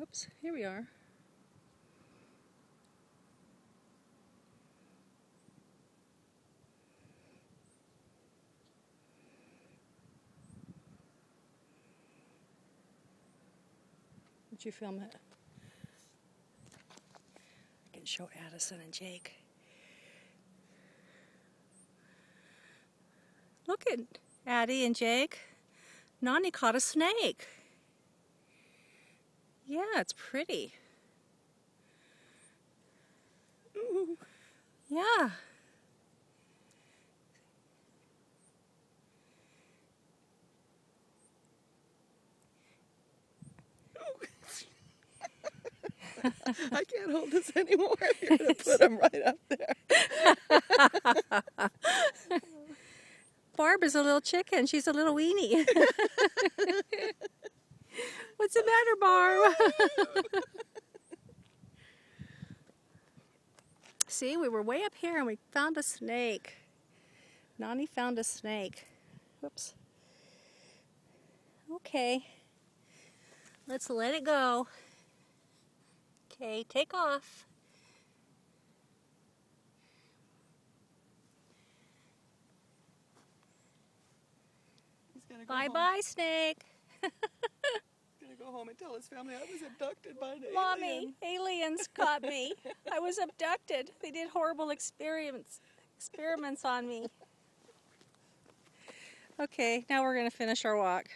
Oops, here we are. Would you film it? I can show Addison and Jake. Look at Addie and Jake. Nonni caught a snake. Yeah, it's pretty. Yeah. I can't hold this anymore. You're going to put him right up there. Barb is a little chicken. She's a little weenie. Barb? See, we were way up here and we found a snake. Nonni found a snake. Whoops. Okay. Let's let it go. Okay, take off. He's going go Bye-bye, snake. He's going to go home and tell his family I was abducted by an Mommy, alien. aliens caught me. I was abducted. They did horrible experiments experiments on me. Okay, now we're going to finish our walk.